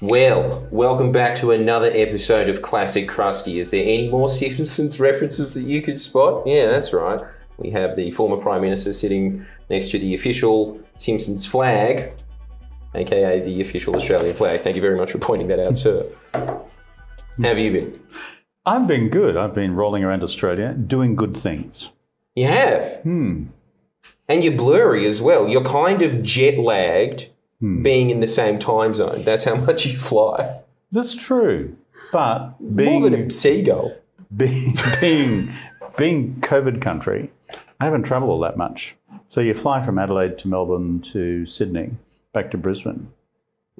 Well, welcome back to another episode of Classic Krusty. Is there any more Simpsons references that you could spot? Yeah, that's right. We have the former Prime Minister sitting next to the official Simpsons flag, aka the official Australian flag. Thank you very much for pointing that out, sir. How have you been? I've been good. I've been rolling around Australia doing good things. You have. Hmm. And you're blurry as well. You're kind of jet lagged Hmm. being in the same time zone. That's how much you fly. That's true. But More being, than a seagull. being, being, being COVID country, I haven't travelled all that much. So you fly from Adelaide to Melbourne to Sydney, back to Brisbane.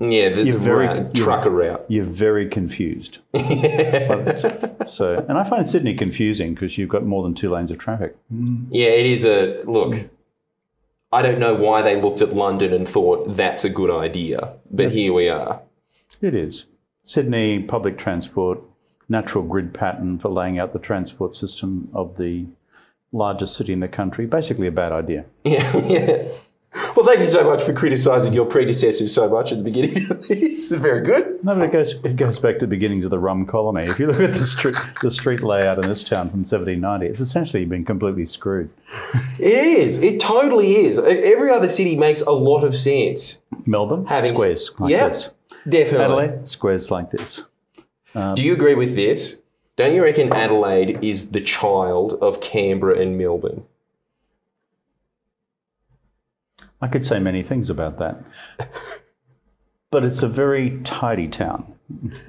Yeah, the, the You're very- route, you're- trucker route. You're very confused. So, and I find Sydney confusing because you've got more than two lanes of traffic. Yeah, it is a look. I don't know why they looked at London and thought that's a good idea, but here we are. It is. Sydney public transport, natural grid pattern for laying out the transport system of the largest city in the country. Basically, a bad idea. Yeah, yeah. Well, thank you so much for criticising your predecessors so much at the beginning it's. Very good. No, but it goes it goes back to the beginnings of the rum colony. If you look at the street the street layout in this town from 1790, it's essentially been completely screwed. It is. It totally is. Every other city makes a lot of sense. Melbourne, Having- squares like Yeah. this. Definitely. Adelaide, squares like this. Um, Do you agree with this? Don't you reckon Adelaide is the child of Canberra and Melbourne? I could say many things about that. But it's a very tidy town,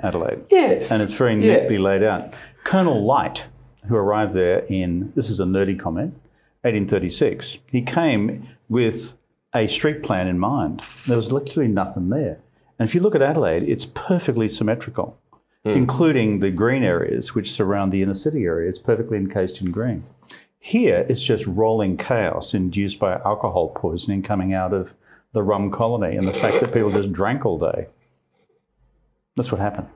Adelaide. Yes. and it's very Yes. neatly laid out. Colonel Light, who arrived there in, this is a nerdy comment, 1836, he came with a street plan in mind. There was literally nothing there. And if you look at Adelaide, it's perfectly symmetrical, hmm. including the green areas which surround the inner city area. It's perfectly encased in green. Here, it's just rolling chaos induced by alcohol poisoning coming out of the rum colony and the fact that people just drank all day. That's what happened.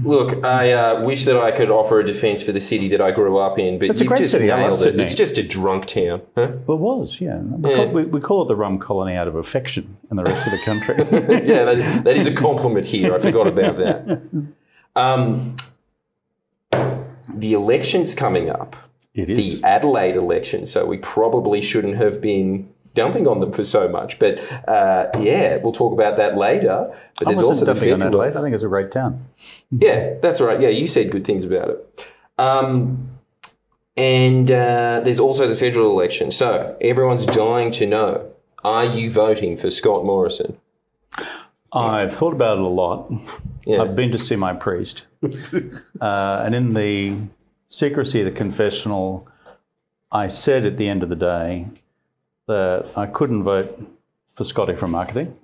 Look, I uh, wish that I could offer a defence for the city that I grew up in, but It's you've just city. Nailed it. It's just a drunk town. Huh? Well, it was, yeah. We, Yeah. Call, we, we call it the rum colony out of affection in the rest of the country. yeah, that, that is a compliment here. I forgot about that. Um, the election's coming up, it is. the Adelaide election, so we probably shouldn't have been dumping on them for so much. But uh, yeah, we'll talk about that later. But I there's also the dumping on. Adelaide. I think it's a great town. Yeah, that's right. Yeah, you said good things about it. Um, and uh, there's also the federal election. So everyone's dying to know: Are you voting for Scott Morrison? I've thought about it a lot. Yeah. I've been to see my priest. uh, and in the secrecy of the confessional, I said at the end of the day that I couldn't vote for Scotty from marketing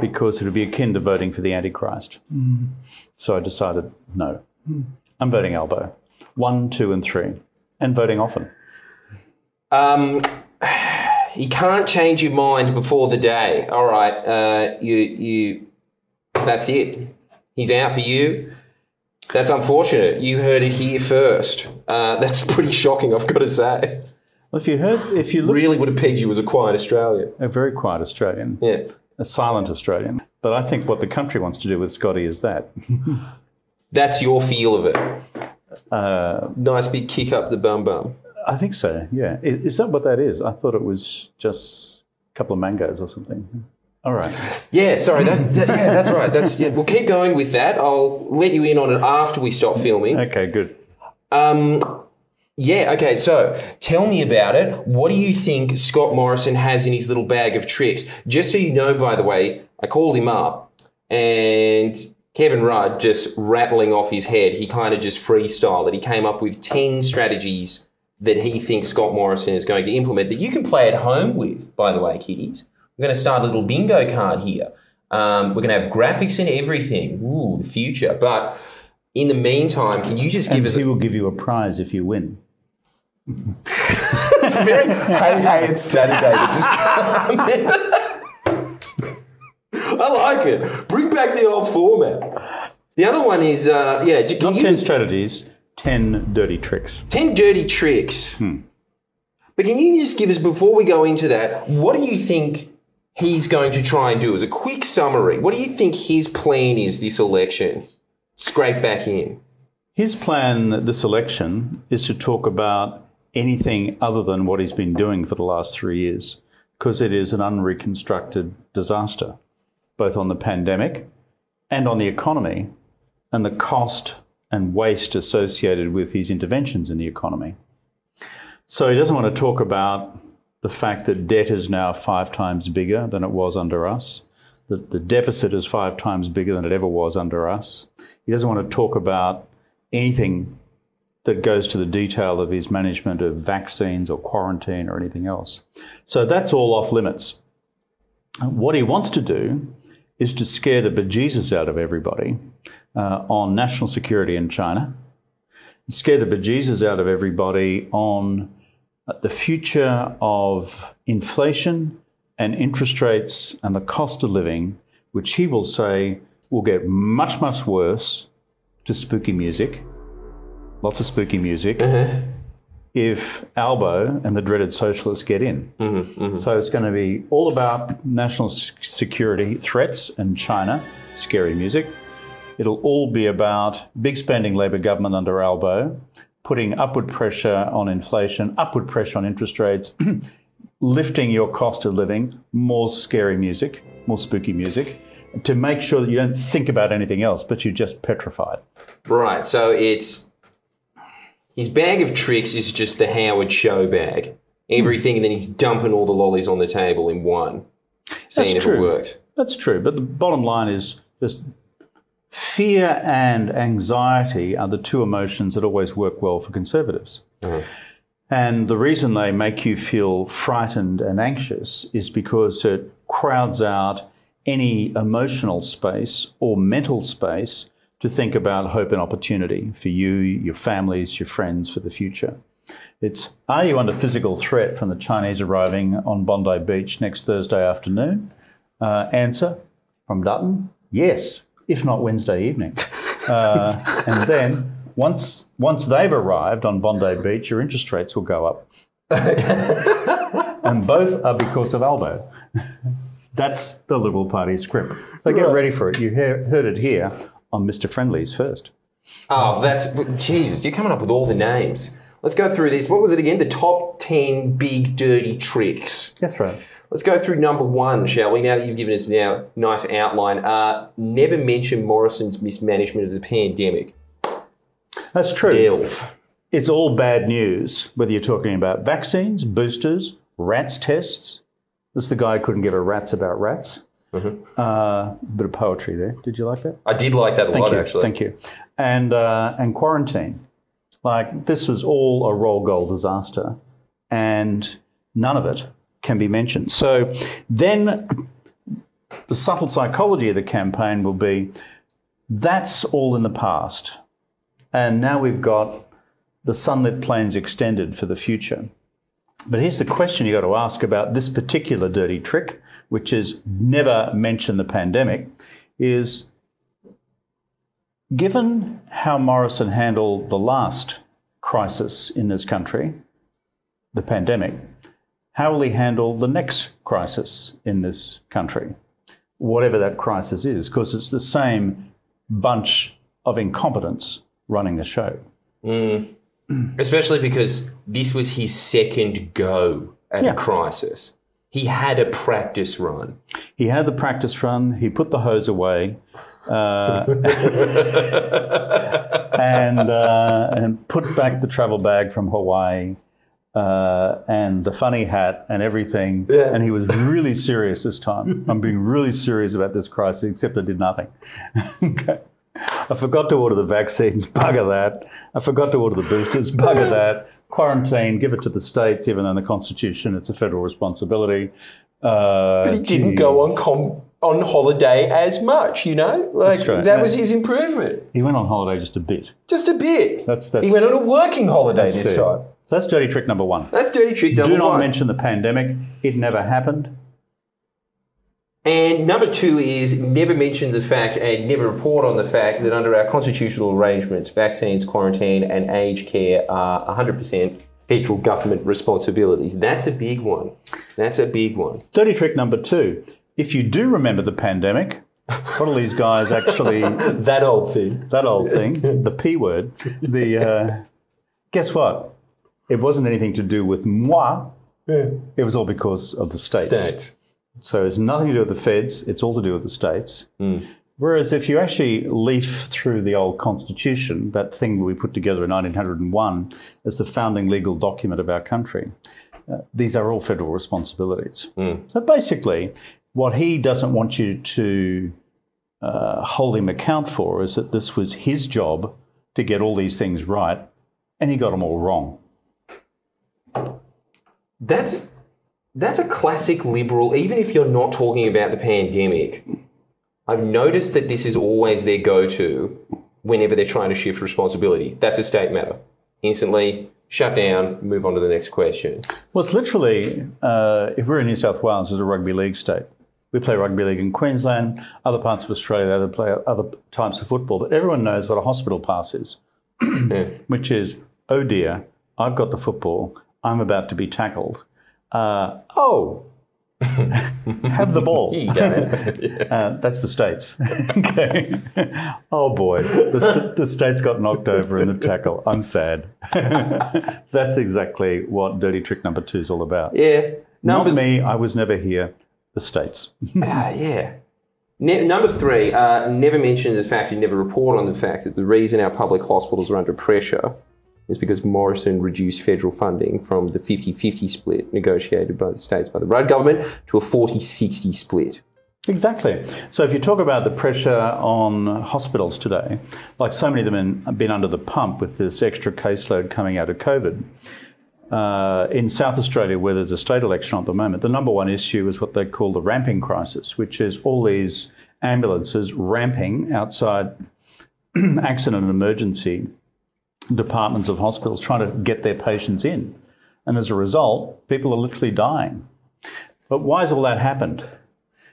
because it would be akin to voting for the Antichrist. So I decided no. I'm voting Albo. One, two, and three. And voting often. Um, you can't change your mind before the day. All right, uh, you you. That's it. He's out for you. That's unfortunate. You heard it here first. Uh, that's pretty shocking, I've got to say. Well, if you heard, if you look, Really would have pegged you as a quiet Australian. a very quiet Australian, Yeah. a silent Australian. But I think what the country wants to do with Scotty is that. That's your feel of it. Uh, Nice big kick up the bum bum. I think so. Yeah. I- Is that what that is? I thought it was just a couple of mangoes or something. All right. Yeah, sorry. That's that, yeah, that's right. That's yeah. We'll keep going with that. I'll let you in on it after we stop filming. Okay. Good. Um, yeah. Okay. So tell me about it. What do you think Scott Morrison has in his little bag of tricks? Just so you know, by the way, I called him up and. Kevin Rudd just rattling off his head. He kind of just freestyled it. He came up with 10 strategies that he thinks Scott Morrison is going to implement that you can play at home with, by the way, kiddies. We're going to start a little bingo card here. Um, we're going to have graphics and everything. Ooh, the future. But in the meantime, can you just give And us he will give you a prize if you win. It's very hey hey it's Saturday but just come in. I like it. Bring back the old format. The other one is uh, yeah, Not you 10 strategies, 10 dirty tricks. 10 dirty tricks. But can you just give us before we go into that, what do you think he's going to try and do? As a quick summary, what do you think his plan is this election? Scrape back in. His plan this election is to talk about anything other than what he's been doing for the last three years, because it is an unreconstructed disaster, both on the pandemic and on the economy, and the cost and waste associated with his interventions in the economy. So he doesn't want to talk about the fact that debt is now five times bigger than it was under us, that the deficit is five times bigger than it ever was under us. He doesn't want to talk about anything that goes to the detail of his management of vaccines or quarantine or anything else. So that's all off limits. What he wants to do is to scare the bejesus out of everybody uh, on national security in China, scare the bejesus out of everybody on the future of inflation and interest rates and the cost of living, which he will say will get much, much worse to spooky music, lots of spooky music, mm-hmm. if Albo and the dreaded socialists get in. Mm-hmm, mm-hmm. So it's going to be all about national security threats and China, scary music. It'll all be about big spending Labor government under Albo, putting upward pressure on inflation, upward pressure on interest rates, lifting your cost of living, more scary music, more spooky music, to make sure that you don't think about anything else, but you're just petrified. Right. So it's his bag of tricks is just the Howard show bag. Everything, and then he's dumping all the lollies on the table in one. Seeing if true. it worked. That's true. But the bottom line is just fear and anxiety are the two emotions that always work well for conservatives. And the reason they make you feel frightened and anxious is because it crowds out any emotional space or mental space to think about hope and opportunity for you, your families, your friends for the future. It's are you under physical threat from the Chinese arriving on Bondi Beach next Thursday afternoon? Uh, answer from Dutton yes, if not Wednesday evening. Uh, and then once, once they've arrived on Bondi Beach, your interest rates will go up. and both are because of Albo. That's the Liberal Party script. So get ready for it. You hear, heard it here on Mr. Friendly's first. Oh, that's Jesus! You're coming up with all the names. Let's go through this. What was it again? The top ten big dirty tricks. That's right. Let's go through number one, shall we? Now that you've given us now nice outline. Uh, never mention Morrison's mismanagement of the pandemic. That's true. Delve. It's all bad news, whether you're talking about vaccines, boosters, rats tests. This is the guy who couldn't give a rat's about rats. Uh, bit of poetry there. Did you like that? I did like that a Thank lot, you. actually. Thank you. And uh, and quarantine, like this was all a roll goal disaster, and none of it can be mentioned. So then, the subtle psychology of the campaign will be that's all in the past, and now we've got the sunlit plains extended for the future. But here's the question you got to ask about this particular dirty trick, which is never mention the pandemic, is given how Morrison handled the last crisis in this country, the pandemic, how will he handle the next crisis in this country, whatever that crisis is? Because it's the same bunch of incompetence running the show. Especially because this was his second go at Yeah. a crisis. He had a practice run. He had the practice run. He put the hose away, uh, and uh, and put back the travel bag from Hawaii, uh, and the funny hat and everything. And he was really serious this time. I'm being really serious about this crisis, except I did nothing. okay. I forgot to order the vaccines. Bugger that. I forgot to order the boosters. Bugger that. Quarantine. Give it to the states, even though in the Constitution it's a federal responsibility. Uh, But he didn't gee. go on com- on holiday as much, you know? Like that was his improvement. He went on holiday just a bit. Just a bit. That's that's. he went on a working holiday this fair. time. That's dirty trick number one. That's dirty trick number Do not one. mention the pandemic. It never happened. And number two is never mention the fact and never report on the fact that under our constitutional arrangements, vaccines, quarantine, and aged care are 100% federal government responsibilities. That's a big one. That's a big one. Dirty trick number two. If you do remember the pandemic, what are these guys actually? That old thing. that old thing, the P word. The uh, guess what? It wasn't anything to do with moi. It was all because of the states. Stats. So it's nothing to do with the feds. It's all to do with the states. Whereas if you actually leaf through the old constitution, that thing we put together in 1901 as the founding legal document of our country, uh, these are all federal responsibilities. So basically, what he doesn't want you to uh, hold him account for is that this was his job to get all these things right, and he got them all wrong. That's that's a classic liberal. Even if you're not talking about the pandemic, I've noticed that this is always their go-to whenever they're trying to shift responsibility. That's a state matter. Instantly shut down. Move on to the next question. Well, it's literally, uh, if we're in New South Wales, it's a rugby league state. We play rugby league in Queensland, other parts of Australia, they play other types of football. But everyone knows what a hospital pass is, which is, oh dear, I've got the football, I'm about to be tackled. Uh, oh, have the ball. Uh, that's the states. okay. Oh boy, the, st- the states got knocked over in the tackle. I'm sad. that's exactly what dirty trick number two is all about. yeah. Not Number me. I was never here. The states. Ah, yeah. Ne- number three, uh, never mention the fact, you never report on the fact that the reason our public hospitals are under pressure is because Morrison reduced federal funding from the 50 50 split negotiated by the states by the Rudd government to a 40 60 split. Exactly. So if you talk about the pressure on hospitals today, like so many of them have been under the pump with this extra caseload coming out of COVID. Uh, in South Australia, where there's a state election at the moment, the number one issue is what they call the ramping crisis, which is all these ambulances ramping outside accident and emergency departments of hospitals trying to get their patients in. And as a result, people are literally dying. But why has all that happened?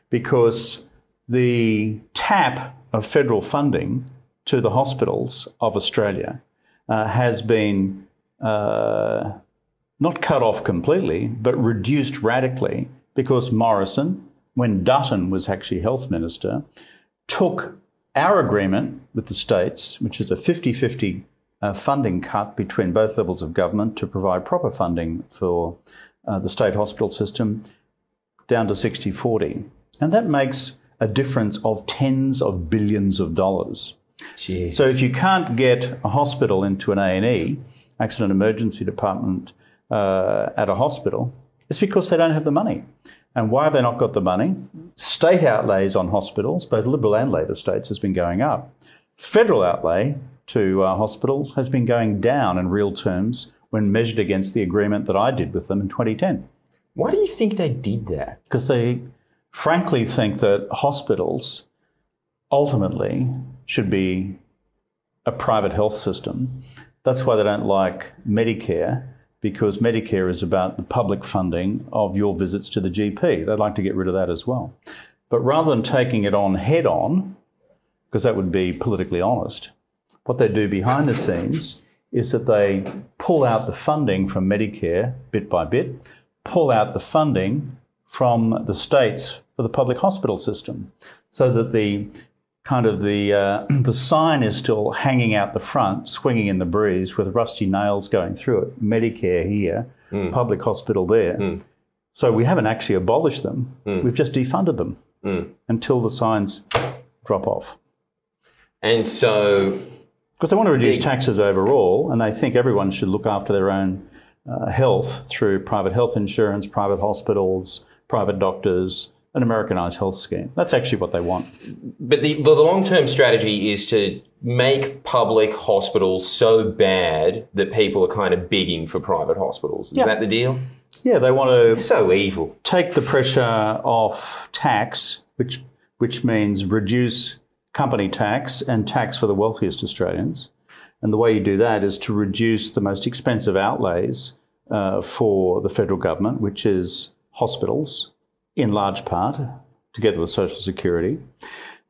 Because the tap of federal funding to the hospitals of Australia uh, has been uh, not cut off completely, but reduced radically because Morrison, when Dutton was actually health minister, took our agreement with the states, which is a 50 50 uh, funding cut between both levels of government to provide proper funding for uh, the state hospital system, down to 60 40. And that makes a difference of tens of billions of dollars. Jeez. So if you can't get a hospital into an A&E, accident emergency department uh, at a hospital, it's because they don't have the money. And why have they not got the money? State outlays on hospitals, both Liberal and Labor states, has been going up. Federal outlay to uh, hospitals has been going down in real terms when measured against the agreement that I did with them in 2010 Why do you think they did that? because they frankly think that hospitals ultimately should be a private health system. That's why they don't like Medicare, because Medicare is about the public funding of your visits to the GP. They'd like to get rid of that as well. But rather than taking it on head on, because that would be politically honest, what they do behind the scenes is that they pull out the funding from Medicare bit by bit, pull out the funding from the states for the public hospital system, so that the kind of the uh, the sign is still hanging out the front, swinging in the breeze with rusty nails going through it. Medicare here, hmm. public hospital there. Hmm. So we haven't actually abolished them. Hmm. We've just defunded them until the signs drop off And so, because they want to reduce taxes overall, and they think everyone should look after their own uh, health through private health insurance, private hospitals, private doctors, an Americanized health scheme. That's actually what they want. but the, the long term strategy is to make public hospitals so bad that people are kind of begging for private hospitals. Is Yeah. that the deal? Yeah, they want to So evil. take the pressure off tax, which which means reduce company tax and tax for the wealthiest Australians. And the way you do that is to reduce the most expensive outlays uh, for the federal government, which is hospitals, in large part, together with Social Security,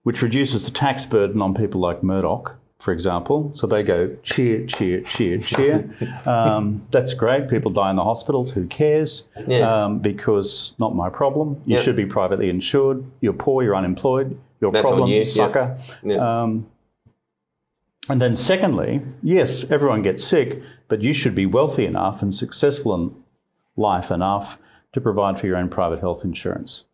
which reduces the tax burden on people like Murdoch, for example. So they go cheer, cheer, cheer, cheer. um, that's great. People die in the hospitals. Who cares? Yeah. Um, because not my problem. You Yeah. should be privately insured. You're poor. You're unemployed. Your That's problem, you, yeah. sucker. Yeah. Um, and then, secondly, yes, everyone gets sick, but you should be wealthy enough and successful in life enough to provide for your own private health insurance.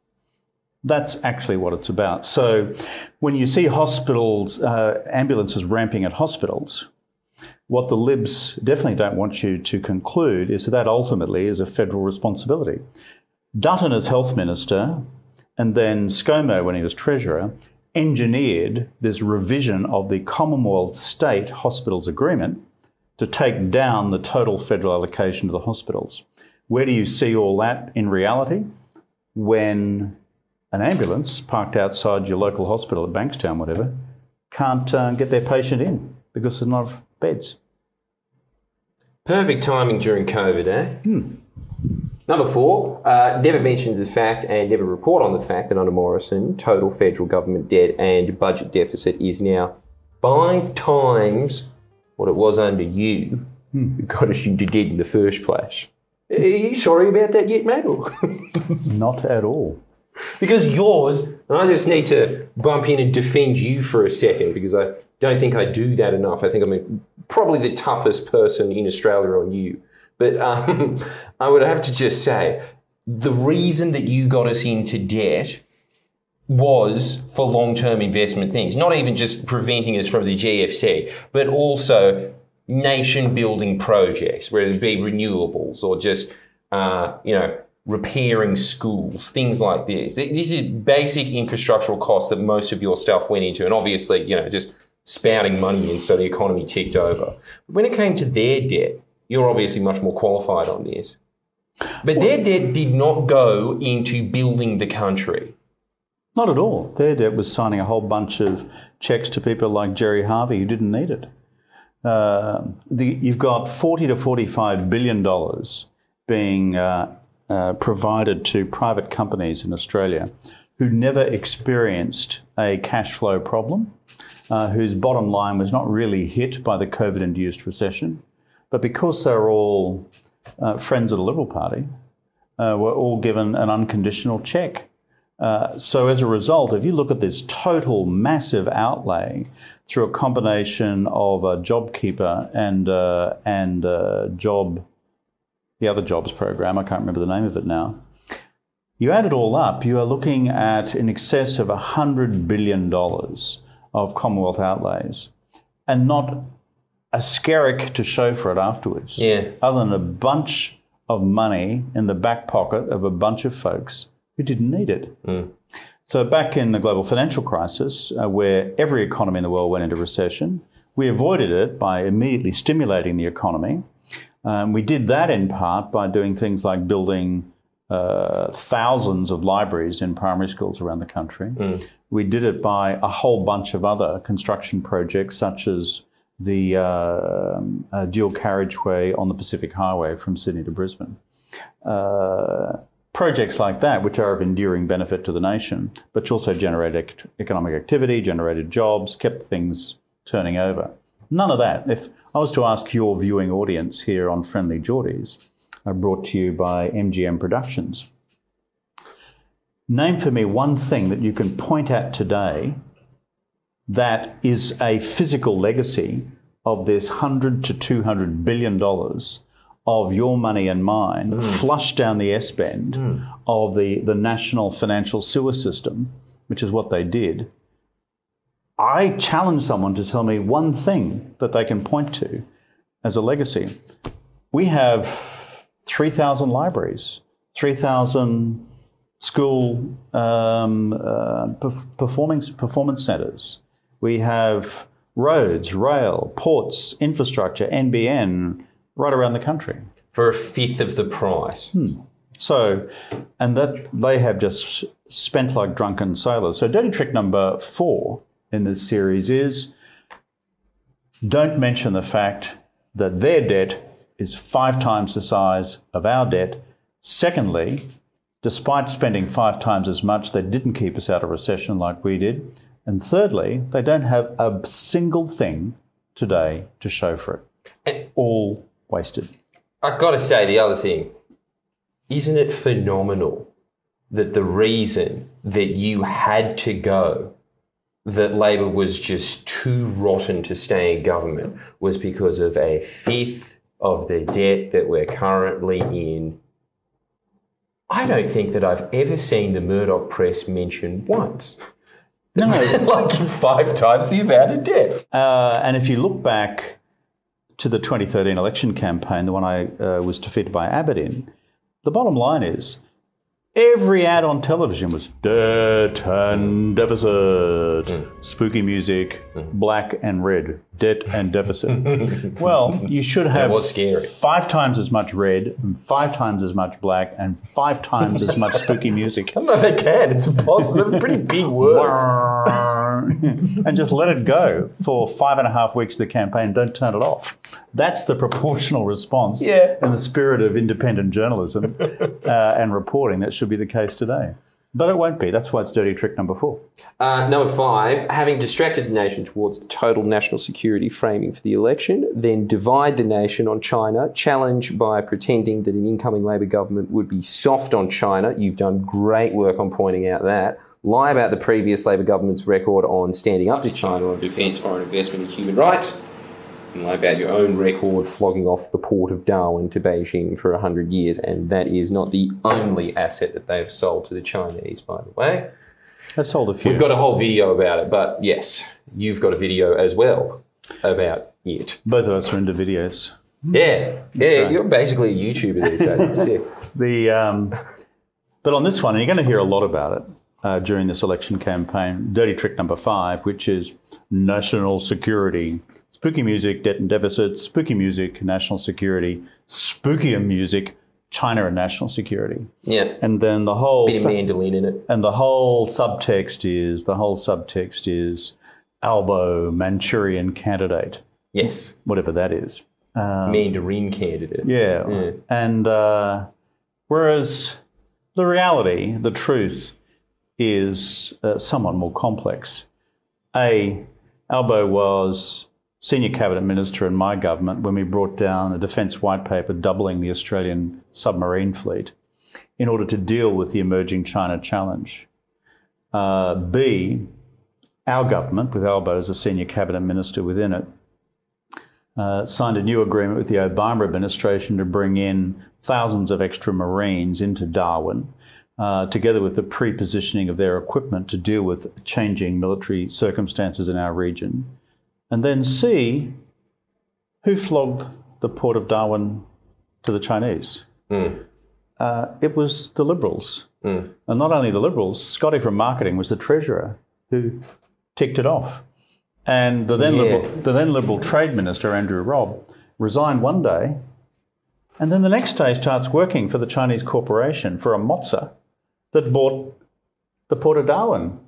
That's actually what it's about. So, when you see hospitals, uh, ambulances ramping at hospitals, what the libs definitely don't want you to conclude is that that ultimately is a federal responsibility. Dutton, as health minister, and then ScoMo, when he was treasurer, engineered this revision of the Commonwealth State Hospitals Agreement to take down the total federal allocation to the hospitals. Where do you see all that in reality? When an ambulance parked outside your local hospital at Bankstown, whatever, can't uh, get their patient in because there's not enough beds. Perfect timing during COVID, eh? Number four, uh, never mentioned the fact and never report on the fact that under Morrison, total federal government debt and budget deficit is now five times what it was under you. who Got us into debt in the first place. Are you sorry about that yet, mate? Not at all. because yours, and I just need to bump in and defend you for a second because I don't think I do that enough. I think I'm a, probably the toughest person in Australia on you. But um, I would have to just say the reason that you got us into debt was for long term investment things, not even just preventing us from the GFC, but also nation building projects, whether it be renewables or just, uh, you know, repairing schools, things like this. Th- These are basic infrastructural costs that most of your stuff went into, and obviously, you know, just spouting money in so the economy ticked over. But when it came to their debt, you're obviously much more qualified on this. But their debt did not go into building the country. Not at all. Their debt was signing a whole bunch of checks to people like Gerry Harvey who didn't need it. Uh, the, you've got 40 to 45 billion dollars being uh, uh, provided to private companies in Australia who never experienced a cash flow problem, uh, whose bottom line was not really hit by the COVID induced recession. But because they're all uh, friends of the Liberal Party, uh, were all given an unconditional check. Uh, so as a result, if you look at this total massive outlay through a combination of a JobKeeper and uh, and uh, job, the other jobs program, I can't remember the name of it now. You add it all up, you are looking at in excess of hundred billion dollars of Commonwealth outlays, and not a skerrick to show for it afterwards Yeah. other than a bunch of money in the back pocket of a bunch of folks who didn't need it. So, back in the global financial crisis, uh, where every economy in the world went into recession, we avoided it by immediately stimulating the economy. Um, we did that in part by doing things like building uh, thousands of libraries in primary schools around the country. We did it by a whole bunch of other construction projects, such as the uh, um, uh, dual carriageway on the Pacific Highway from Sydney to Brisbane. Uh, projects like that, which are of enduring benefit to the nation, but also generated ec- economic activity, generated jobs, kept things turning over. None of that. If I was to ask your viewing audience here on Friendly Jordies, uh, brought to you by MGM Productions, name for me one thing that you can point at today that is a physical legacy of this 100 to 200 billion dollars of your money and mine flushed down the S bend of the, the national financial sewer system, which is what they did. I challenge someone to tell me one thing that they can point to as a legacy. We have 3,000 libraries, 3,000 school um, uh, performing, performance centres. We have roads, rail, ports, infrastructure, NBN, right around the country. For a fifth of the price. Hmm. So, and that they have just spent like drunken sailors. So, dirty trick number four in this series is don't mention the fact that their debt is five times the size of our debt. Secondly, despite spending five times as much, they didn't keep us out of recession like we did. And thirdly, they don't have a single thing today to show for it. And- All wasted. I've got to say the other thing. Isn't it phenomenal that the reason that you had to go, that Labor was just too rotten to stay in government, was because of a fifth of the debt that we're currently in? I don't think that I've ever seen the Murdoch press mentioned once. No, like five times the amount of debt. Uh, and if you look back to the 2013 election campaign, the one I uh, was defeated by Abbott in, the bottom line is every ad on television was debt and deficit, spooky music, black and red, debt and deficit. well, you should have was scary. five times as much red, and five times as much black, and five times as much spooky music. I don't know if they can. It's impossible. They're pretty big words. and just let it go for five and a half weeks of the campaign. Don't turn it off. That's the proportional response Yeah. in the spirit of independent journalism uh, and reporting. That should be the case today. But it won't be. That's why it's dirty trick number four. Uh, number five, having distracted the nation towards the total national security framing for the election, then divide the nation on China, challenge by pretending that an incoming Labor government would be soft on China. You've done great work on pointing out that. Lie about the previous Labor government's record on standing up to China on defence, foreign investment, and human rights. About your own record flogging off the port of Darwin to Beijing for 100 years. And that is not the only asset that they've sold to the Chinese, by the way. I've sold a few. We've got a whole video about it, but yes, you've got a video as well about it. Both of us are into videos. Yeah, yeah, you're basically a YouTuber these days. Sick. The, um, but on this one, and you're going to hear a lot about it uh, during this election campaign. Dirty trick number five, which is national security. Spooky music, debt and deficit. Spooky music, national security. Spookier music, China and national security. Yeah, And then the whole bit of mandolin in it. and the whole subtext is the whole subtext is Albo Manchurian candidate, Yes, whatever that is. Mandarin candidate. Yeah. And uh, whereas the reality, the truth, is uh, somewhat more complex. A, Albo was senior cabinet minister in my government when we brought down a defence white paper doubling the Australian submarine fleet in order to deal with the emerging China challenge. Uh, B, our government, with Albo as a senior cabinet minister within it, uh, signed a new agreement with the Obama administration to bring in thousands of extra Marines into Darwin, uh, together with the pre positioning of their equipment to deal with changing military circumstances in our region. And then see who flogged the port of Darwin to the Chinese? Uh, it was the Liberals. And not only the Liberals, Scotty from marketing was the treasurer who ticked it off. And the then, Yeah. liberal, the then Liberal Trade Minister, Andrew Robb, resigned one day and then the next day starts working for the Chinese corporation for a mozza that bought the Port of Darwin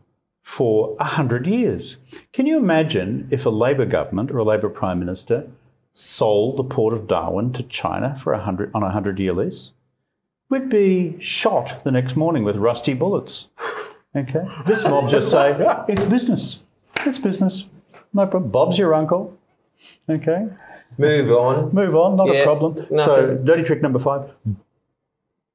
for 100 years. Can you imagine if a Labor government or a Labor Prime Minister sold the Port of Darwin to China for a 100, on a 100 year lease? We'd be shot the next morning with rusty bullets. Okay? This mob just say, it's business. It's business. No problem. Bob's your uncle. Okay? Move on. Move on, not a Yeah, problem. So, dirty trick number five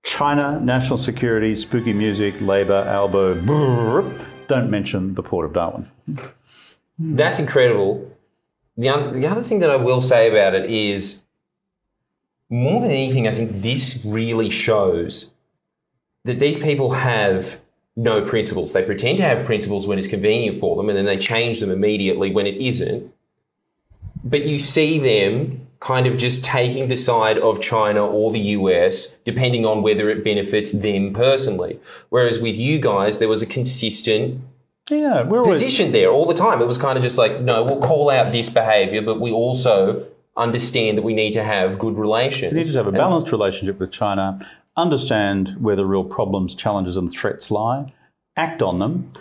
China, national security, spooky music, Labour, Albo, brrr, don't mention the Port of Darwin. That's incredible. The, un- the other thing that I will say about it is more than anything, I think this really shows that these people have no principles. They pretend to have principles when it's convenient for them, and then they change them immediately when it isn't. But you see them kind of just taking the side of China or the US, depending on whether it benefits them personally. Whereas with you guys, there was a consistent Yeah, we're always. position there all the time. It was kind of just like, no, we'll call out this behaviour, but we also understand that we need to have good relations. We need to have a balanced relationship with China, understand where the real problems, challenges, and threats lie, act on them,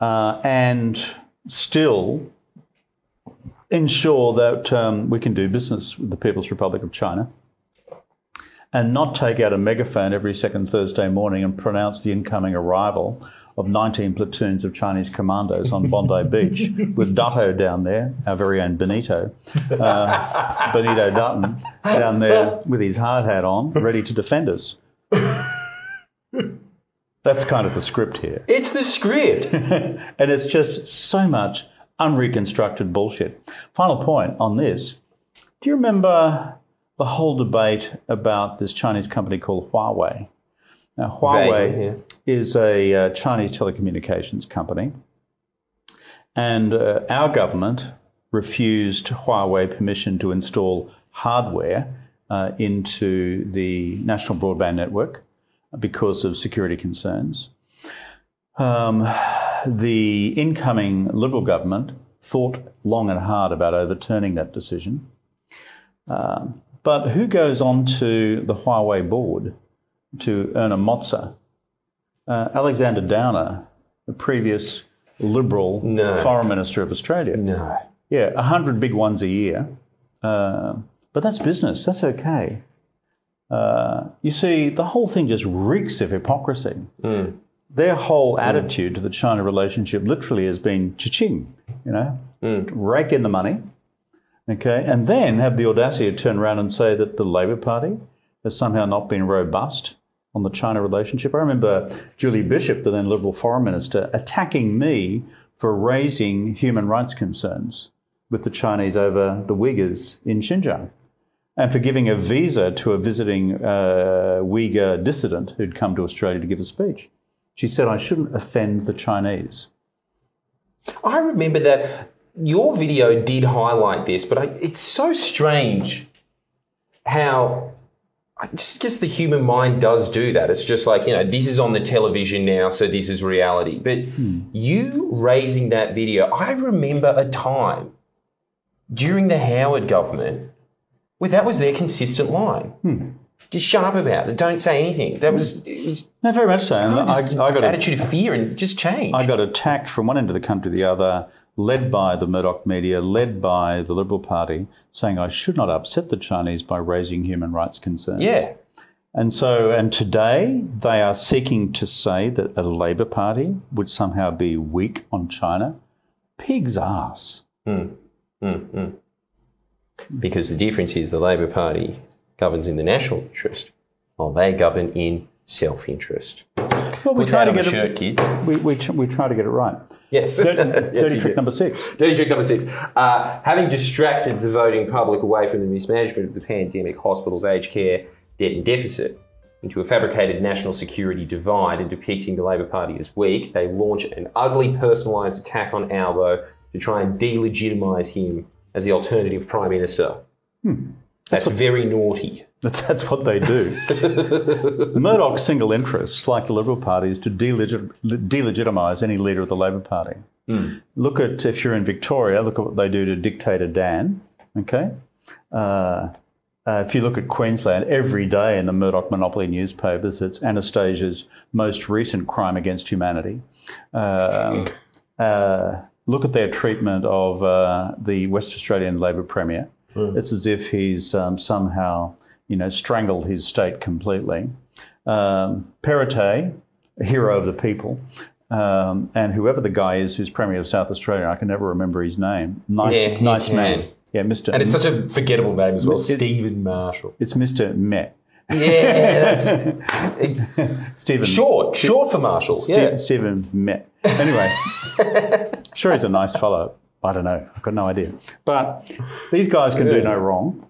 uh, and still ensure that um, we can do business with the People's Republic of China and not take out a megaphone every second Thursday morning and pronounce the incoming arrival of 19 platoons of Chinese commandos on Bondi Beach with Dutto down there, our very own Benito, uh, Benito Dutton, down there with his hard hat on, ready to defend us. That's kind of the script here. It's the script. and it's just so much unreconstructed bullshit. Final point on this. Do you remember the whole debate about this Chinese company called Huawei? Now, Huawei Vaguely, yeah. is a uh, Chinese telecommunications company, and uh, our government refused Huawei permission to install hardware uh, into the national broadband network because of security concerns. Um, the incoming Liberal government thought long and hard about overturning that decision. Um, but who goes on to the Huawei board to earn a mozza? Uh, Alexander Downer, the previous Liberal No. Foreign Minister of Australia. No. Yeah, a hundred big ones a year. Uh, but that's business. That's okay. Uh, you see, the whole thing just reeks of hypocrisy. Their whole attitude to the China relationship literally has been cha-ching, you know, rake in the money, okay, and then have the audacity to turn around and say that the Labor Party has somehow not been robust on the China relationship. I remember Julie Bishop, the then Liberal Foreign Minister, attacking me for raising human rights concerns with the Chinese over the Uyghurs in Xinjiang and for giving a visa to a visiting uh, Uyghur dissident who'd come to Australia to give a speech. She said I shouldn't offend the Chinese. I remember that your video did highlight this, but I, it's so strange how I just guess the human mind does do that. It's just like, you know, this is on the television now, so this is reality. But hmm. you raising that video, I remember a time during the Howard government where that was their consistent line. Hmm. Just shut up about it. Don't say anything. That was, was No, very much so. And I, I got a, attitude of fear and just change. I got attacked from one end of the country to the other, led by the Murdoch media, led by the Liberal Party, saying I should not upset the Chinese by raising human rights concerns. yeah. And so, and today they are seeking to say that a Labor Party would somehow be weak on China. Pig's ass. Hmm. Hmm. Hmm. Because the difference is the Labor Party governs in the national interest, while they govern in self-interest. Well, we Put try to on a get shirt, it. kids. We, we, we try to get it right. Yes. Dirty, Yes, dirty trick do. number six. Dirty trick number six. Uh, having distracted the voting public away from the mismanagement of the pandemic, hospitals, aged care, debt and deficit, into a fabricated national security divide and depicting the Labor Party as weak, they launch an ugly personalised attack on Albo to try and delegitimise him as the alternative Prime Minister. That's very naughty. That's, that's what they do. Murdoch's single interest, like the Liberal Party, is to delegit- delegitimise any leader of the Labor Party. Look at, if you're in Victoria, look at what they do to dictator Dan, okay? Uh, uh, if you look at Queensland, every day in the Murdoch Monopoly newspapers, it's Annastacia's most recent crime against humanity. Um, uh, look at their treatment of uh, the West Australian Labor Premier. It's as if he's um, somehow, you know, strangled his state completely. Um, Perrottet, a hero of the people, um, and whoever the guy is who's Premier of South Australia, I can never remember his name. Nice, Yeah, nice can. man. Yeah, Mr. And it's such a forgettable name as well. Steven Marshall. it's Mr. Met. Yeah, that's Stephen. short. Short for Marshall. Yeah. Stephen Met. Anyway, sure he's a nice fellow. I don't know. I've got no idea. But these guys can do no wrong.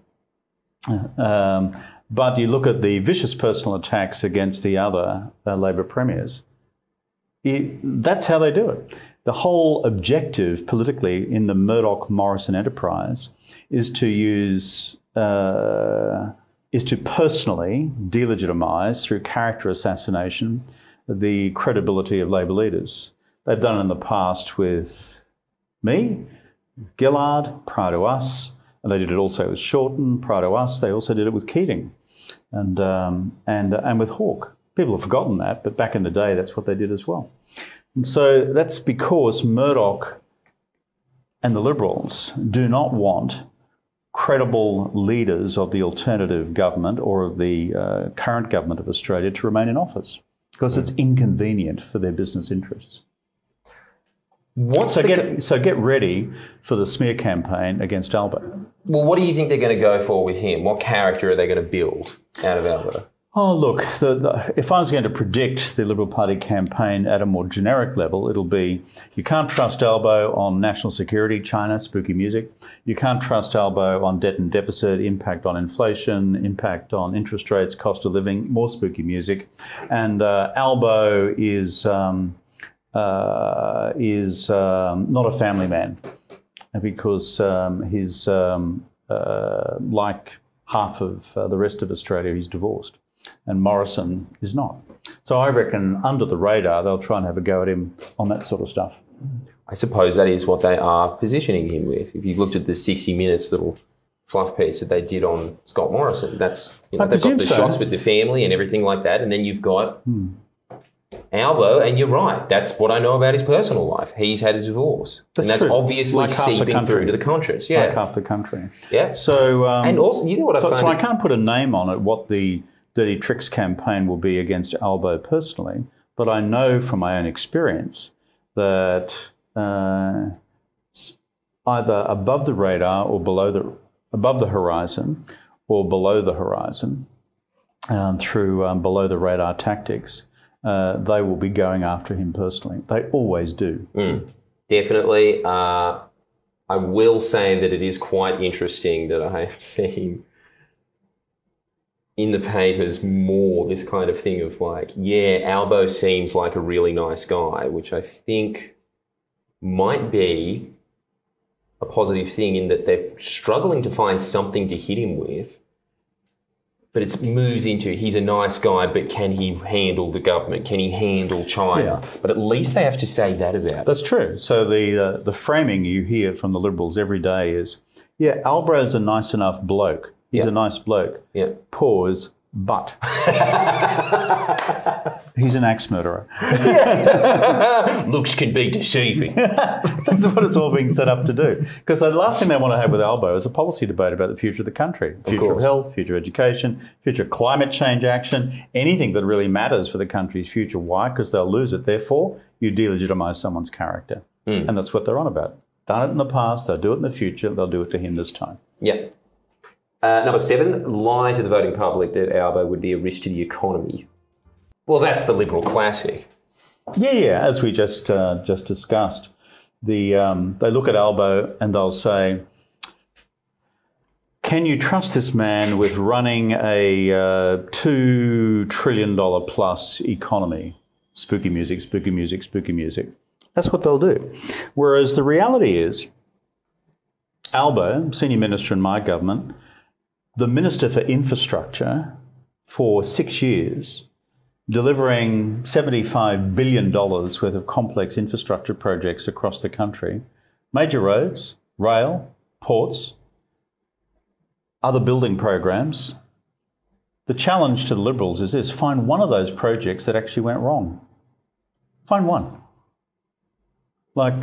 Um, but you look at the vicious personal attacks against the other uh, Labor premiers. it- that's how they do it. The whole objective politically in the Murdoch Morrison enterprise is to use uh, is to personally delegitimise through character assassination the credibility of Labor leaders. They've done it in the past with me, Gillard, prior to us, and they did it also with Shorten, prior to us. They also did it with Keating, and um, and and with Hawke. People have forgotten that, but back in the day, that's what they did as well. And so that's because Murdoch and the Liberals do not want credible leaders of the alternative government or of the uh, current government of Australia to remain in office because it's inconvenient for their business interests. What's So get, so get ready for the smear campaign against Albo. well? What do you think they're going to go for with him? What character are they going to build out of Albo? Oh, look, the, the, if I was going to predict the Liberal Party campaign at a more generic level, it'll be you can't trust Albo on national security, China, spooky music. You can't trust Albo on debt and deficit, impact on inflation, impact on interest rates, cost of living, more spooky music. And uh, Albo is, um, uh, is um, not a family man because um, he's, um, uh, like half of uh, the rest of Australia, he's divorced and Morrison is not. So I reckon under the radar they'll try and have a go at him on that sort of stuff. I suppose that is what they are positioning him with. If you looked at the 60 Minutes little fluff piece that they did on Scott Morrison, that's you know I they've got the so. shots with the family and everything like that, and then you've got Albo, and you're right. That's what I know about his personal life. He's had a divorce, and that's true. obviously Like seeping through to the conscience. Yeah, Like half the country. yeah. So, um, and also, you know what I so, find? so I can't put a name on it what the Dirty Tricks campaign will be against Albo personally, but I know from my own experience that uh, either above the radar or below the above the horizon or below the horizon um, through um, below the radar tactics, uh, they will be going after him personally. They always do. Definitely. Uh, I will say that it is quite interesting that I have seen in the papers more this kind of thing of like, yeah, Albo seems like a really nice guy, which I think might be a positive thing in that they're struggling to find something to hit him with. But it moves into he's a nice guy, but can he handle the government? Can he handle China? Yeah. But at least they have to say that about it. That's true. So the uh, the framing you hear from the Liberals every day is, yeah, Albo's a nice enough bloke. He's Yeah. a nice bloke. Yeah. Pause. But he's an axe murderer. Looks can be deceiving. That's what it's all being set up to do. Because the last thing they want to have with Albo is a policy debate about the future of the country, future of, course. health, future education, future climate change action, anything that really matters for the country's future. Why? Because they'll lose it. Therefore, you delegitimize someone's character, hmm. and that's what they're on about. Done it in the past. They'll do it in the future. They'll do it to him this time. yeah. Uh, number seven, lie to the voting public that Albo would be a risk to the economy. Well, that's the Liberal classic. Yeah, yeah. As we just uh, just discussed, the um, they look at Albo and they'll say, "Can you trust this man with running a uh, two trillion dollar plus economy?" Spooky music, spooky music, spooky music. That's what they'll do. Whereas the reality is, Albo, senior minister in my government, the minister for infrastructure for six years delivering $75 billion worth of complex infrastructure projects across the country major roads, rail, ports, other building programs. The challenge to the Liberals is this find one of those projects that actually went wrong. Find one. Like,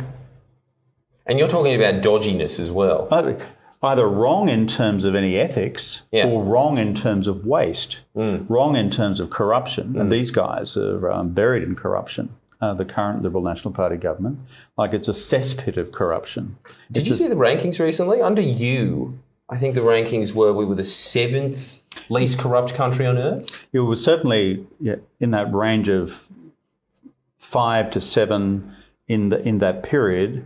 And you're talking about dodginess as well. Uh, either wrong in terms of any ethics Yeah. or wrong in terms of waste, wrong in terms of corruption. And these guys are um, buried in corruption. Uh, the current Liberal National Party government, like it's a cesspit of corruption. Did you see the rankings recently? Under you, I think the rankings were we were the seventh least corrupt country on earth. It was certainly yeah, in that range of five to seven in the in that period,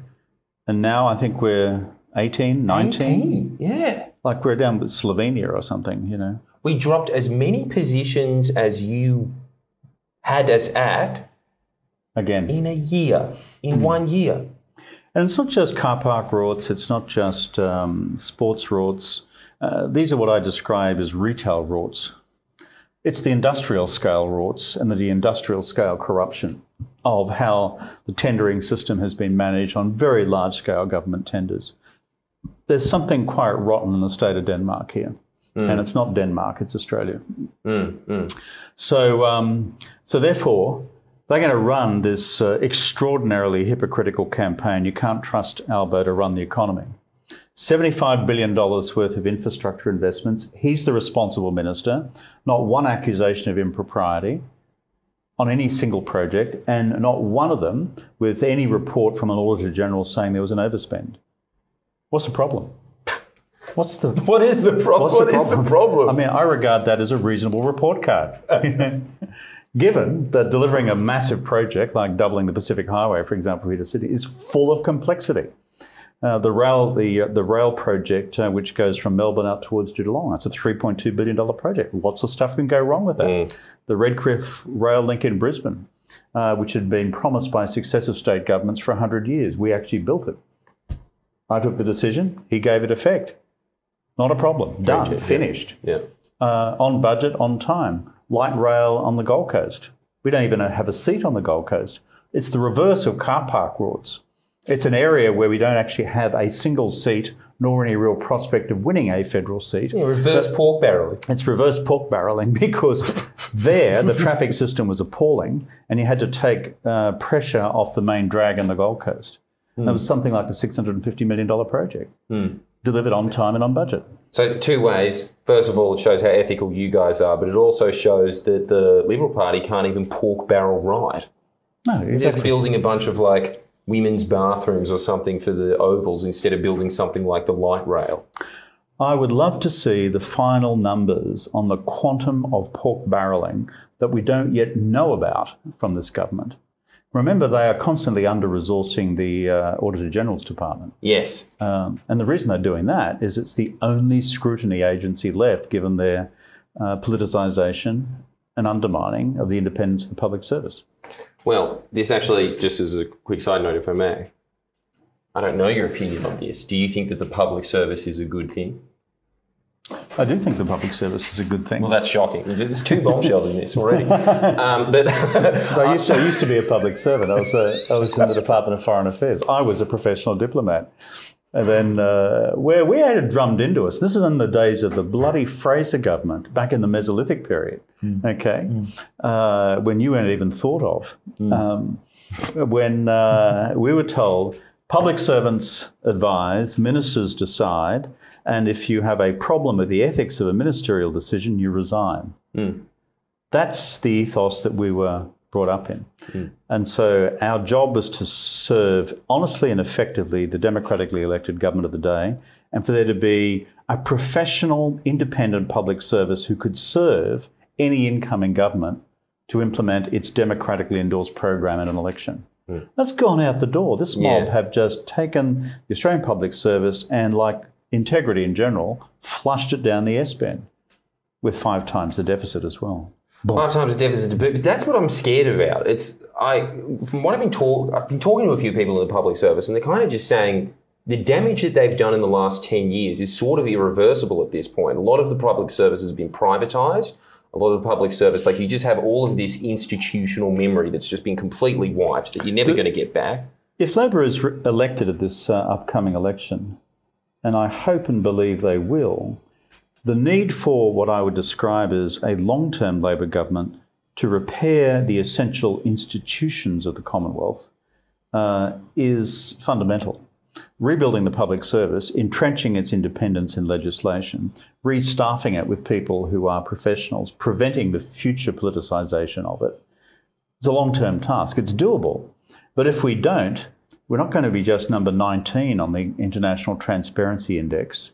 and now I think we're 18, 19. Yeah. Like we're down with Slovenia or something, you know. We dropped as many positions as you had us at Again, in a year, in one year. And it's not just car park rorts, it's not just um, sports rorts. Uh, these are what I describe as retail rorts. It's the industrial scale rorts and the industrial scale corruption of how the tendering system has been managed on very large scale government tenders. There's something quite rotten in the state of Denmark here. And it's not Denmark, it's Australia. So, um, so therefore, they're going to run this uh, extraordinarily hypocritical campaign. You can't trust Albo to run the economy. $75 billion worth of infrastructure investments. He's the responsible minister. Not one accusation of impropriety on any single project, and not one of them with any report from an Auditor General saying there was an overspend. What's the problem? What's the What is the problem? What's What the is problem? the problem? I mean, I regard that as a reasonable report card. Given that delivering a massive project like doubling the Pacific Highway, for example, here to Sydney, is full of complexity. Uh, the rail, the uh, the rail project, uh, which goes from Melbourne out towards Geelong, It's a three point two billion dollar project. Lots of stuff can go wrong with that. The Redcliffe rail link in Brisbane, uh, which had been promised by successive state governments for hundred years, we actually built it. I took the decision. He gave it effect. Not a problem. Done. Finished yeah. uh, on budget, on time. Light rail on the Gold Coast. We don't even have a seat on the Gold Coast. It's the reverse of car park rorts. It's an area where we don't actually have a single seat nor any real prospect of winning a federal seat. Yeah, Reverse pork barreling. It's reverse pork barreling because there the traffic system was appalling and you had to take uh, pressure off the main drag on the Gold Coast. And That was something like a $650 million project, hmm. delivered on time and on budget. So two ways. First of all, it shows how ethical you guys are, but it also shows that the Liberal Party can't even pork barrel right. No, They're just building a bunch of like women's bathrooms or something for the ovals instead of building something like the light rail. I would love to see the final numbers on the quantum of pork barrelling that we don't yet know about from this government. Remember, they are constantly under resourcing the uh, Auditor General's Department. Yes. Um, and the reason they're doing that is it's the only scrutiny agency left given their uh, politicisation and undermining of the independence of the public service. Well, this actually, just as a quick side note, if I may, I don't know your opinion on this. Do you think that the public service is a good thing? I do think the public service is a good thing. Well, that's shocking. There's two bombshells in this already. Um, but So I used, to, I used to be a public servant. I was, a, I was in the Department of Foreign Affairs. I was a professional diplomat. And then uh, where we had it drummed into us, this is in the days of the bloody Fraser government back in the Mesolithic period, okay, Uh, when you weren't even thought of. Um, when uh, we were told public servants advise, ministers decide, and if you have a problem with the ethics of a ministerial decision, you resign. Hmm. That's the ethos that we were brought up in. Hmm. And so our job was to serve honestly and effectively the democratically elected government of the day, and for there to be a professional, independent public service who could serve any incoming government to implement its democratically endorsed program in an election. Hmm. That's gone out the door. This mob Yeah. have just taken the Australian public service and, like integrity in general, flushed it down the S bend with five times the deficit as well. five times the deficit. But that's what I'm scared about. It's I from what I've been talk I've been talking to a few people in the public service, and they're kind of just saying the damage that they've done in the last ten years is sort of irreversible at this point. A lot of the public service has been privatized. A lot of the public service, like you just have all of this institutional memory that's just been completely wiped that you're never going to get back. If Labor is re- elected at this uh, upcoming election, and I hope and believe they will, the need for what I would describe as a long term Labor government to repair the essential institutions of the Commonwealth uh, is fundamental. Rebuilding the public service, entrenching its independence in legislation, restaffing it with people who are professionals, preventing the future politicisation of it. It's a long term task. It's doable. But if we don't, we're not going to be just number 19 on the International Transparency Index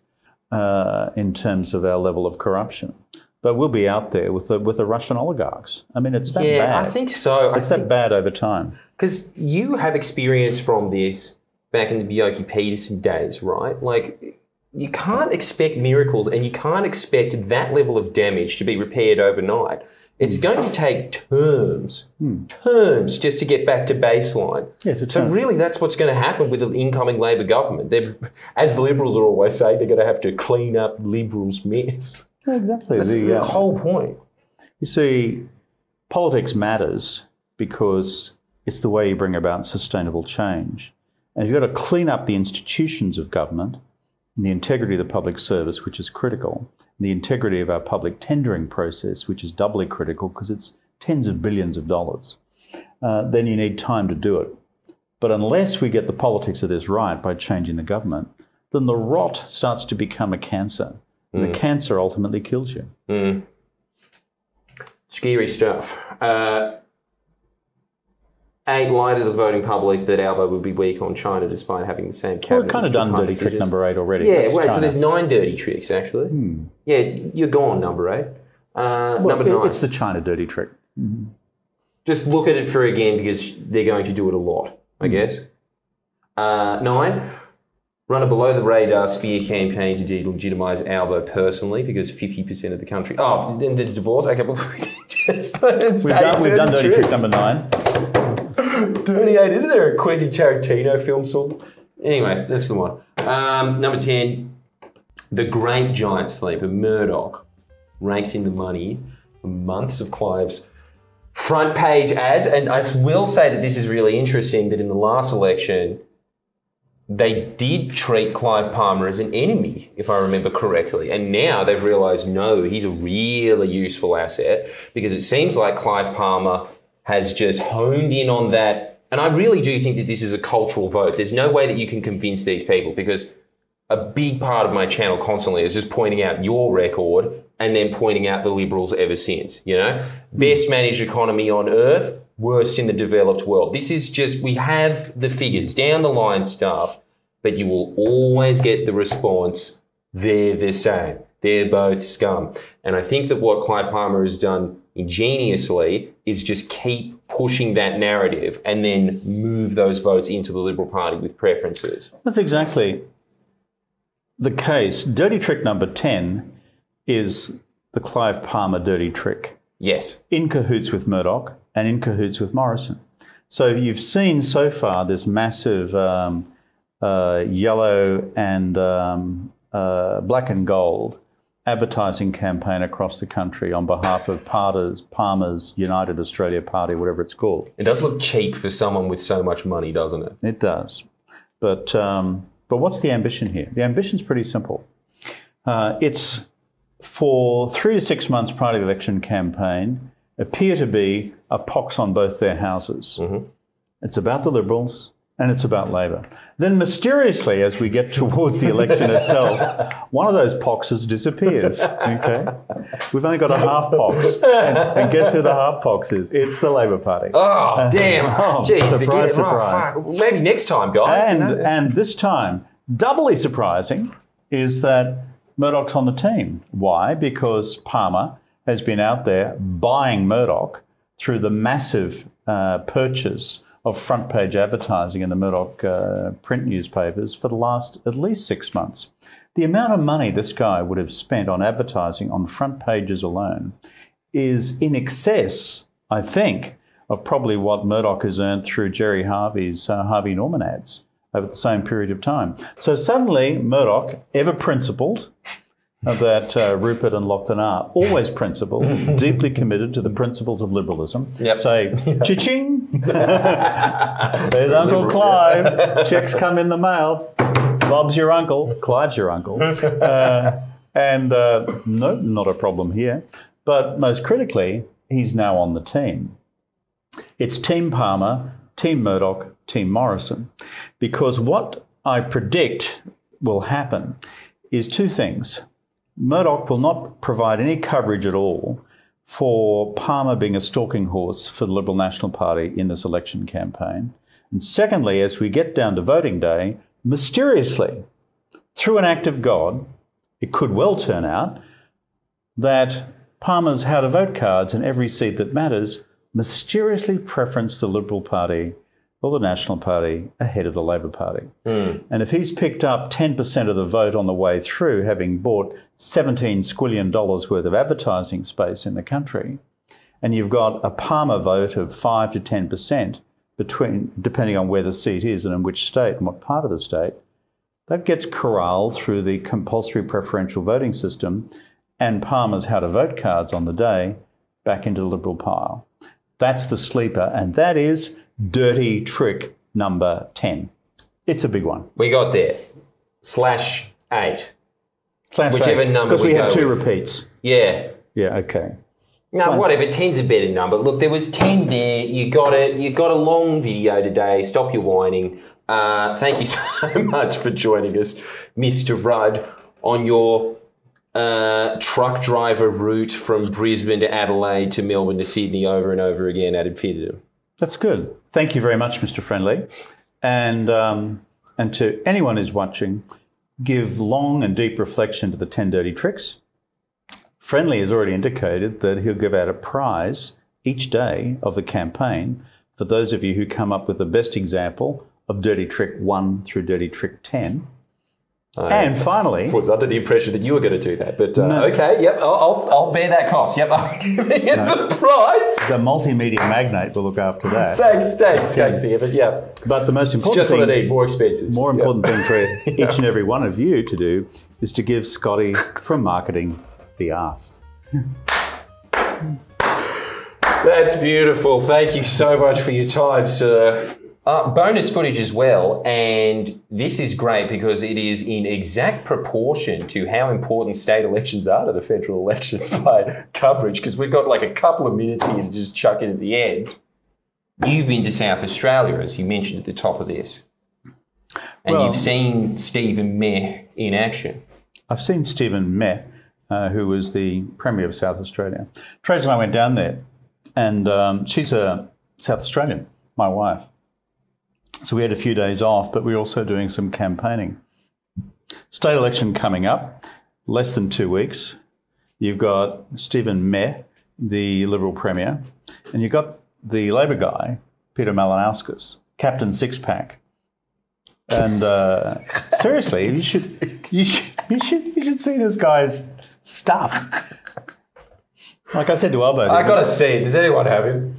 uh, in terms of our level of corruption. But we'll be out there with the, with the Russian oligarchs. I mean, it's that Yeah, bad. I think so. It's that bad over time. Because you have experience from this back in the Bjelke-Petersen days, right? Like, you can't expect miracles and you can't expect that level of damage to be repaired overnight. It's going to take terms, terms just to get back to baseline. Yeah, so term. really, that's what's going to happen with the incoming Labor government. They're, as the Liberals are always say, they're going to have to clean up Liberals' mess. Exactly. That's The, the uh, whole point. You see, politics matters because it's the way you bring about sustainable change. And you've got to clean up the institutions of government and the integrity of the public service, which is critical, the integrity of our public tendering process, which is doubly critical because it's tens of billions of dollars. Uh, then you need time to do it. But unless we get the politics of this right by changing the government, then the rot starts to become a cancer. And the cancer ultimately kills you. Scary stuff. Uh, eight, lie to the voting public that Albo would be weak on China despite having the same cabinet. We've kind of done dirty trick number eight already. Yeah, wait, so there's nine dirty tricks actually. Yeah, you're gone, number eight. Uh, Well, number nine. It's the China dirty trick. Just look at it for again because they're going to do it a lot, I guess. Uh, nine, run a below the radar spear campaign to delegitimize Albo personally because 50% of the country. Oh, then there's divorce. Okay, well, just We've done, we've done dirty tricks. trick number nine. Dirty Eight. Isn't there a Quentin Tarantino film sort? Anyway, that's the one. Um, number 10, The Great Giant Sleeper, Murdoch, ranks in the money for months of Clive's front page ads. And I will say that this is really interesting that in the last election, they did treat Clive Palmer as an enemy, if I remember correctly. And now they've realised no, he's a really useful asset because it seems like Clive Palmer has just honed in on that. And I really do think that this is a cultural vote. There's no way that you can convince these people because a big part of my channel constantly is just pointing out your record and then pointing out the liberals ever since. You know, hmm. best managed economy on earth, worst in the developed world. This is just we have the figures down the line stuff, but you will always get the response. They're the same. They're both scum. And I think that what Clive Palmer has done ingeniously is just keep pushing that narrative and then move those votes into the Liberal Party with preferences. That's exactly the case. Dirty trick number 10 is the Clive Palmer dirty trick. Yes. in cahoots with Murdoch and in cahoots with Morrison. So you've seen so far this massive um, uh, yellow and um, uh, black and gold advertising campaign across the country on behalf of Palmer's, Palmer's United Australia Party, whatever it's called. It does look cheap for someone with so much money, doesn't it? It does. But, um, but what's the ambition here? The ambition's pretty simple. Uh, it's for three to six months prior to the election campaign, appear to be a pox on both their houses. It's about the Liberals and it's about Labor. Then mysteriously, as we get towards the election itself, one of those poxes disappears. Okay, we've only got a half pox, and, and guess who the half pox is? It's the Labor Party. Oh, damn. Oh, Jeez, surprise, again. Oh, surprise. fuck. Maybe next time, guys. you And, know? and this time, doubly surprising is that Murdoch's on the team. Why? Because Palmer has been out there buying Murdoch through the massive uh, purchase of front page advertising in the Murdoch uh, print newspapers for the last at least six months. The amount of money this guy would have spent on advertising on front pages alone is in excess, I think, of probably what Murdoch has earned through Gerry Harvey's uh, Harvey Norman ads over the same period of time. So suddenly, Murdoch, ever principled, that uh, Rupert and Lachlan are, always principled, deeply committed to the principles of liberalism, Yep. say, cha-ching, there's Uncle Clive, checks come in the mail, Bob's your uncle, Clive's your uncle. Uh, and uh, no, not a problem here. But most critically, he's now on the team. It's Team Palmer, Team Murdoch, Team Morrison. Because what I predict will happen is two things. Murdoch will not provide any coverage at all for Palmer being a stalking horse for the Liberal National Party in this election campaign. And secondly, as we get down to voting day, mysteriously, through an act of God, it could well turn out that Palmer's how to vote cards in every seat that matters mysteriously preference the Liberal Party or the National Party ahead of the Labor Party. Hmm. And if he's picked up 10% of the vote on the way through, having bought 17 squillion dollars worth of advertising space in the country, and you've got a Palmer vote of 5 to 10% between, depending on where the seat is and in which state and what part of the state, that gets corralled through the compulsory preferential voting system and Palmer's how to vote cards on the day back into the Liberal pile. That's the sleeper, and that is dirty trick number 10. It's a big one. we got there. Slash eight. Slash Whichever eight, number Because we, we had two with. repeats. Yeah. Yeah, okay. No, Fine. whatever. Ten's a better number. Look, there was ten there. You got it. You got a long video today. Stop your whining. Uh, thank you so much for joining us, Mr. Rudd, on your uh, truck driver route from Brisbane to Adelaide to Melbourne to Sydney over and over again ad infinitum. That's good. Thank you very much, Mr. Friendly. And, um, and to anyone who's watching, give long and deep reflection to the 10 dirty tricks. Friendly has already indicated that he'll give out a prize each day of the campaign for those of you who come up with the best example of dirty trick 1 through dirty trick 10. And finally, was under the impression that you were going to do that, but uh, okay, yep, I'll, I'll, I'll bear that cost. Yep, I'll give you the prize. the multimedia magnate will look after that. Thanks, thanks, thanks, Casey. But yeah, But the most it's important just thing, what I need. More expenses. more Yep. important thing for each and every one of you to do is to give Scotty from marketing the ass. That's beautiful. Thank you so much for your time, sir. Uh, bonus footage as well, and this is great because it is in exact proportion to how important state elections are to the federal elections by coverage. Because we've got like a couple of minutes here to just chuck it at the end. You've been to South Australia, as you mentioned at the top of this, and Well- you've seen Stephen Meh in action. I've seen Stephen Meh, uh, who was the Premier of South Australia. Trace and I went down there, and um, she's a South Australian, my wife. So we had a few days off, but we we're also doing some campaigning. State election coming up, less than two weeks. You've got Stephen Meh, the Liberal Premier, and you've got the Labor guy, Peter Malinauskas, Captain Six Pack. And uh, seriously, you should, you should you should you should see this guy's stuff. Like I said to Albo, I gotta see it. Does anyone have him?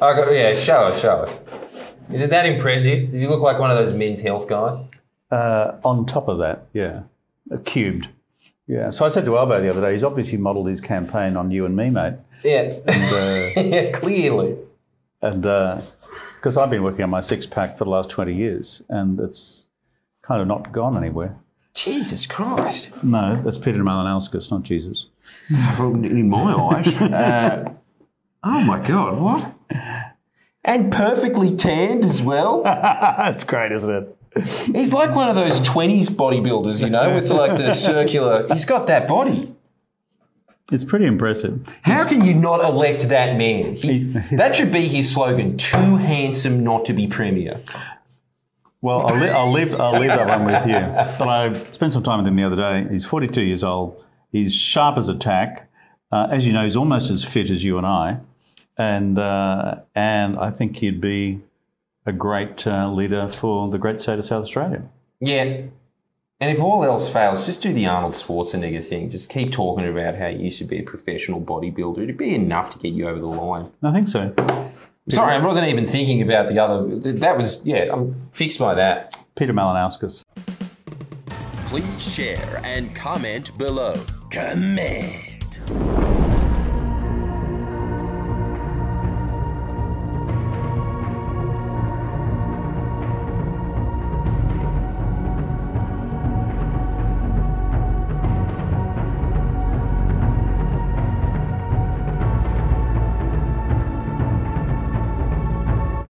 I got, yeah, show us, show us. Is it that impressive? Does he look like one of those men's health guys? uh, on top of that, yeah, a cubed. Yeah. So I said to Albo the other day, he's obviously modelled his campaign on you and me, mate. Yeah, Uh, yeah, clearly. and because I've been working on my six pack for the last twenty years, and it's kind of not gone anywhere. Jesus Christ. No, that's Peter Malinauskas, not Jesus. In my eyes. Uh, oh my God, what? And perfectly tanned as well. that's great, isn't it? He's like one of those 20s bodybuilders, you know, with like the circular. He's got that body. It's pretty impressive. How can you not elect that man? He, that should be his slogan too handsome not to be Premier. Well, I'll, li- I'll leave I'll leave that one with you. But I spent some time with him the other day. He's 42 years old. He's sharp as a tack. Uh, as you know, he's almost as fit as you and I, and uh, and I think he'd be a great uh, leader for the great state of South Australia. Yeah. And if all else fails, just do the Arnold Schwarzenegger thing. Just keep talking about how you used to be a professional bodybuilder. It'd be enough to get you over the line. I think so. Sorry, I wasn't even thinking about the other. That was, yeah, I'm fixed by that. Peter Malinauskas. Please share and comment below. Comment.